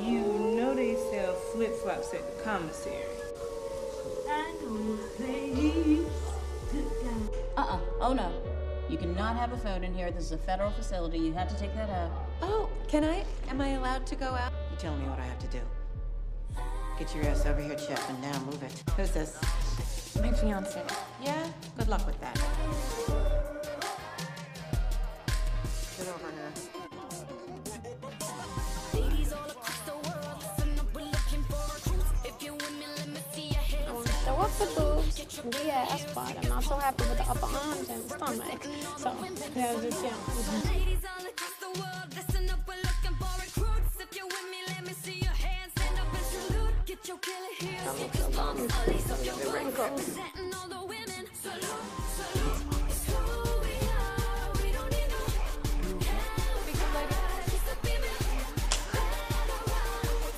You know they sell flip flops at the commissary. I know they Uh-uh. Oh, no. You cannot have a phone in here. This is a federal facility. You have to take that out. Oh, can I? Am I allowed to go out? You tell me what I have to do. Get your ass over here, Chapman. Now move it. Who's this? My fiance. Yeah? Good luck with that. Boobs, the ass, but I'm not so happy with the upper arms and the stomach. So, yeah, just, yeah. Stomach so long, the wrinkles.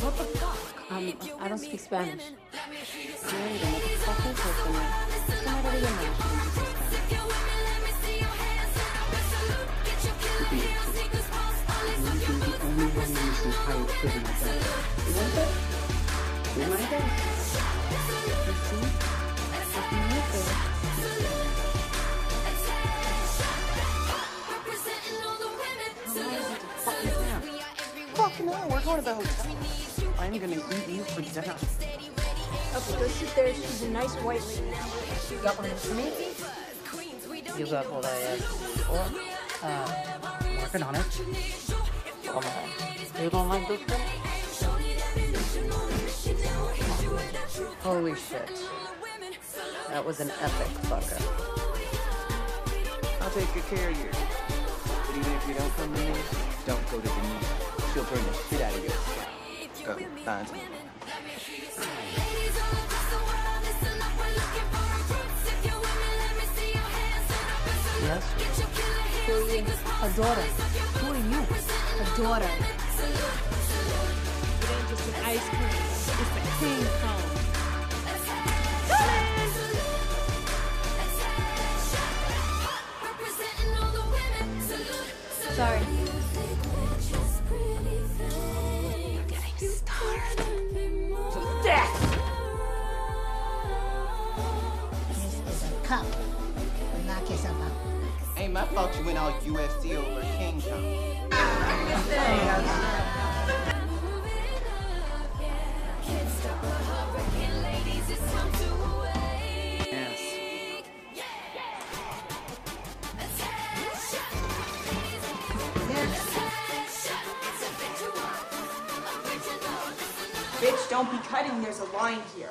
What the fuck? Um, I don't speak Spanish. Your mouth? Fuck no, we're going to the hotel. I'm gonna eat you for dinner. Okay, go sit there. She's a nice white lady. You got one of for me? You got what I asked for? Uh, working on it. Come on. You don't like this one? Holy shit. That was an epic fucker. I'll take good care of you. But even if you don't come to me, don't go to Denise. She'll burn the shit out of your scalp. Go, someone. Yes? Who are you? Daughter. It ain't just an ice cream. It's a king cone. Sorry. This is cup. Knock yourself out. Ain't my fault you went all UFC over King Kong. Yes. Bitch, don't be cutting. There's a line here.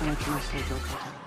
costume. I was trying to myself, okay.